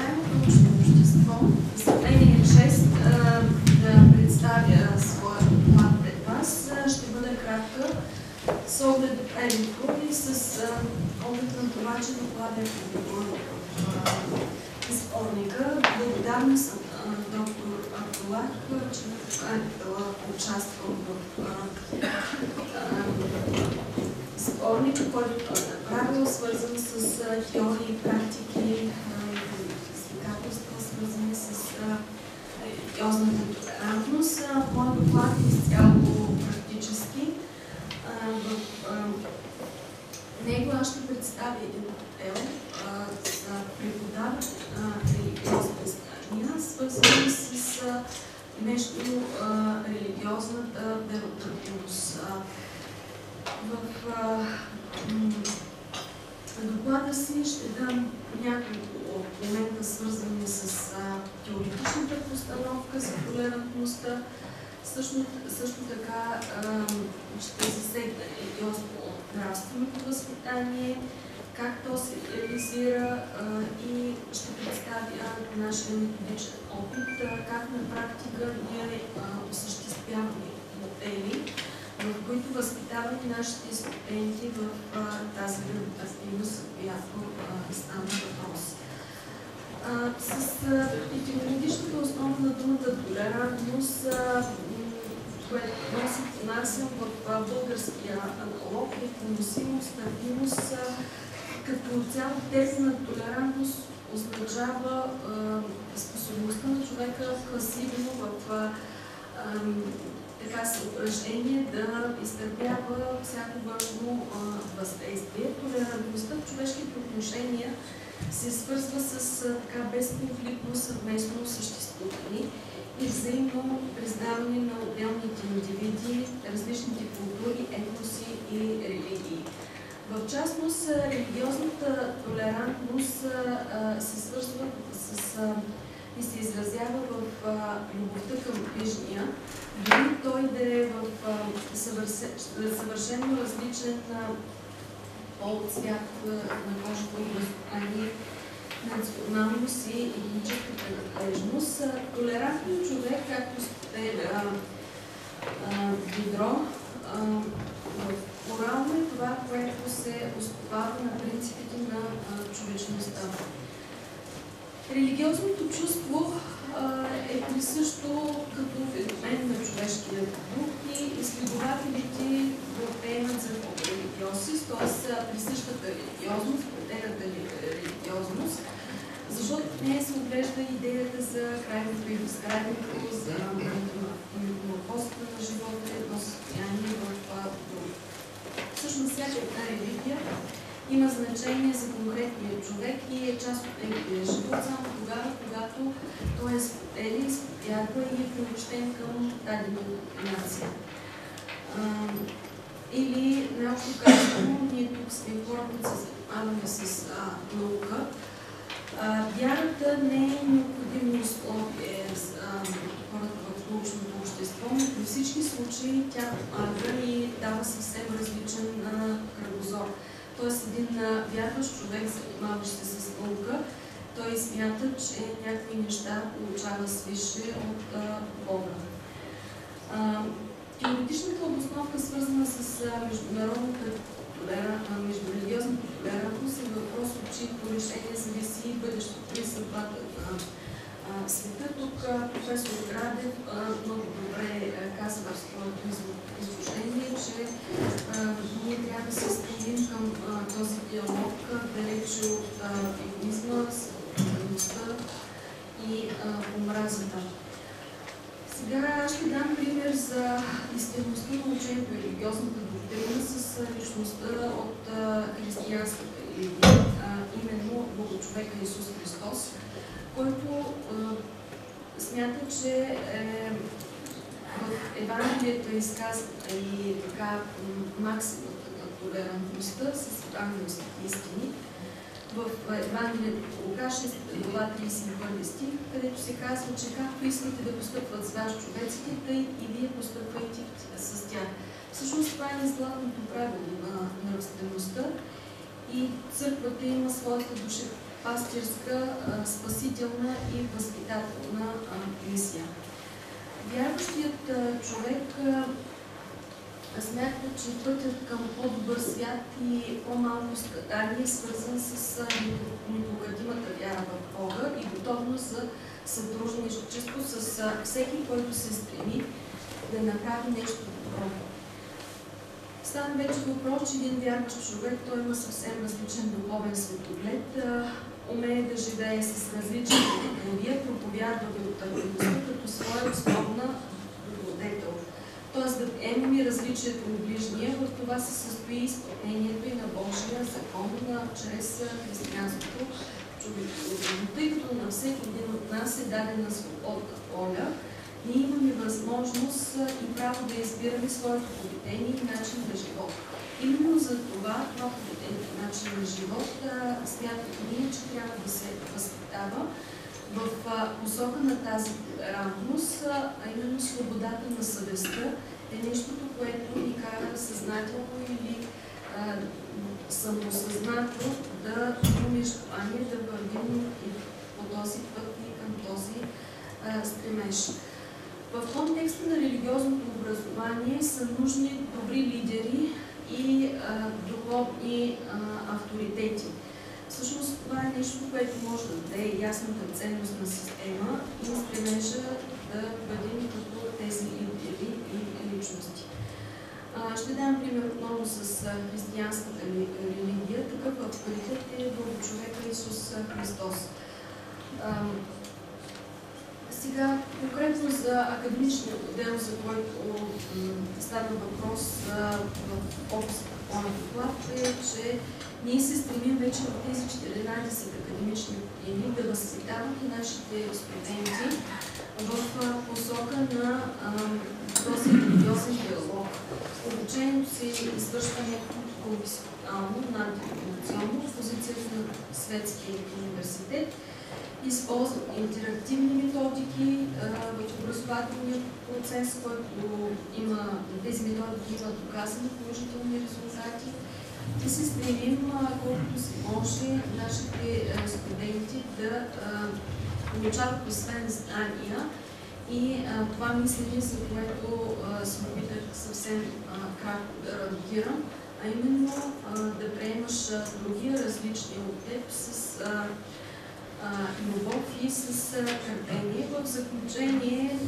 общество. За мен е чест да представя своя доклад пред вас. Ще бъда кратка с оглед времето и с оглед на това, че доклад е публикуван в изпълника. Благодарна съм на доктор Абдулах, че е участвал в сборника, който е направил, свързан с теории и практики, предизвикателства, свързани с религиозната толерантност. Моят доклад е изцяло практически. В него аз ще представя един модел за преподаване на религиозни знания, свързани с между религиозната вероятност. В доклада си ще дам няколко момента, свързани с теоретичната постановка за толерантността. Също, също така ще засегна религиозно-нравственото възпитание, как то се реализира и ще представя нашия методичен опит, как на практика ние осъществяваме модели, в които възпитаваме нашите студенти в тази активност, за която стана въпрос. С етимологичната основа на думата толерантност, което носи понасям в българския аналог е поносимост, стабилност, като цяло термина толерантност означава способността на човека пасивно в така съображение да изтърпява всяко външно въздействие. Толерантността в човешките отношения се свързва с така безконфликтно съвместно съществуване и взаимно признаване на отделните индивиди, различните култури, етноси и религии. В частност, религиозната толерантност се свързва с и се изразява в любовта към ближния, дори той да е в съвършено различен пол, цвят на кожата, образование, националност и етническа принадлежност. Толерантният човек, както споделя Дидро, морално е това, което се основава на принципите на човечността. Религиозното чувство е присъщо като феномен на човешкия дух и изследователите го приемат за религиозност, т.е. присъщата религиозност, пределната религиозност, защото в нея се отглежда идеята за крайното и безкрайното, за метаморфозата на живота, едно състояние в друго. Всъщност всяка една религия има значение за конкретния човек и е част от неговия живот само тогава, когато той е споделя, изповядва и е приобщен към дадена нация. Или, най-общо казано, ние тук сме хора, които се занимаваме с а, наука. А, вярата не е необходимо условие за хората в научното общество, но при всички случаи тя помага и дава съвсем различен кръгозор. Тоест един вярващ човек, занимаващ се с наука, той смята, че някои неща получава свише от Бога. Теоретичната обосновка, свързана с международната междурелигиозната толерантност е въпрос, от чието решение зависи бъдещето и съдбата на света. Тук професор Градев много добре казва в своето изложение, че ние трябва да се стремим към този диалог, далече от феминизма, съвременността и омразата. Сега ще дам пример за истинността на учението и религиозната доктрина с личността от християнската религия, именно Богочовека Исус Христос, който смята, че е, в Евангелието е изказана и така максимата на толерантността с евангелските истини. В Евангелието по Лука 6 глава 31 стих, където се казва, че както искате да постъпват с вас човеците, тъй и вие постъпвайте с тях. Всъщност това е главното правило на нравствеността и църквата има своята душа, пастирска, спасителна и възпитателна мисия. Вярващият човек смята, че пътят към по-добър свят и по-малко страдание е свързан с непогадимата вяра в Бога и готовност за сътрудничество с всеки, който се стреми да направи нещо добро. Стана вече въпрос, че един вярващ човек, той има съвсем различен духовен светоглед, умее да живее с различни технология, проповядва благотворителността като своя основна добродетел. Тоест да приемем различието на ближния, в това се състои изпълнението и на Божия закон на, чрез християнството човеколюбие. Тъй като на всеки един от нас е дадена свободна воля, ние имаме възможност и право да избираме своето поведение и начин на живот. Именно за това, това поведение и начин на живот, смятат ние, че трябва да се възпитава в посока на тази толерантност, а именно свободата на съвестта е нещото, което ни кара съзнателно или а, самосъзнато да имаме желание да вървим по този път и към този а, стремеж. Контекста на религиозното образование са нужни добри лидери и духовни авторитети. Всъщност това е нещо, което може да даде ясната ценностна система и стремежа да бъдем като тези лидери и личности. Ще дам пример отново с християнската религия. Такъв авторитет е в човека Исус Христос. Сега, конкретно за академичния модел, за който става въпрос в описа по доклад, е, че ние се стремим вече в тези 14 академични години да възпитаваме нашите студенти в посока на този религиозен диалог. Обучението се извършва конфесионално, наддинационално в позицията на Светския университет използват интерактивни методики в образователния процес, който има, тези методики имат доказани положителни резултати. И се стремим колкото се може нашите студенти да получават освен знания. И това мислене, за което се опитах съвсем кратко да радикирам, а именно да приемаш другия, различни от теб с любов и с търпение. В заключение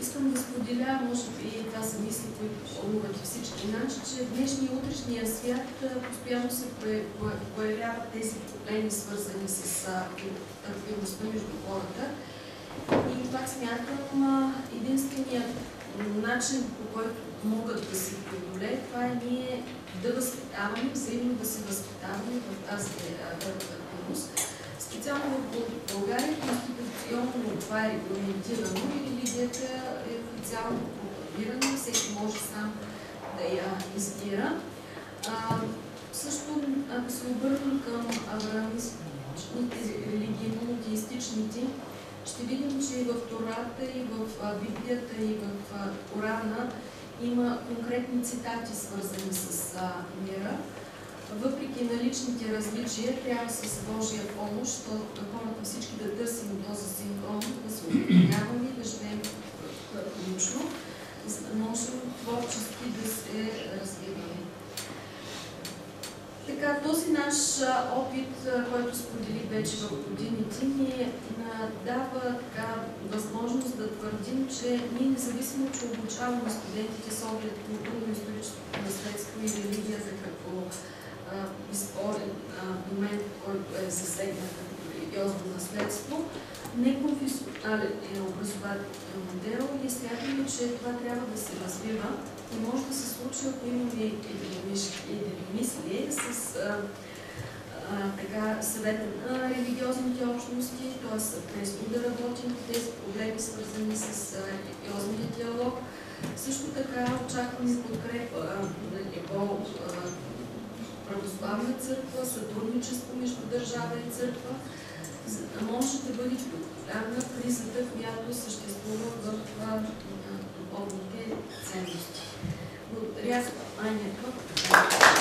искам да споделя, може би това са мисли, които вълнуват всички нас, че в днешния утрешния свят постоянно се появяват тези проблеми, свързани с търпимостта между хората. И пак смятам, единственият начин, по който могат да се преодолеят, това е ние да възпитаваме, взаимно да се възпитаваме в тази активност. Специално в България конституционно това е регламентирано и религията е официално прокламирана, всеки може сам да я избира. А, също, ако се обърнем към авраамистичните религии, монотеистичните, ще видим, че и в Тората, и в Библията, и в Корана има конкретни цитати, свързани с мира. Въпреки наличните различия, трябва с Божия помощ да хората всички да търсим този синхрон, да се обединяваме да живеем за да можем творчески да се развиваме. Така, този наш опит, който сподели вече в годините, ни дава така възможност да твърдим, че ние независимо, че обучаваме студентите с оглед културно-историческото наследство и религията като безспорен момент, който е засегнат като религиозно наследство, неконфесионален е образователен модел и смятаме, че това трябва да се развива и може да се случи, ако имаме единомислие с а, а, така, съвета на религиозните общности, т.е. съвместно да работим по тези проблеми, свързани с религиозния диалог. Също така очакваме подкрепа на ниво православна църква, сътрудничество между държава и църква, може да бъде преодоляна кризата, която съществува в облаке ценностей. Рязко Аня Кропка.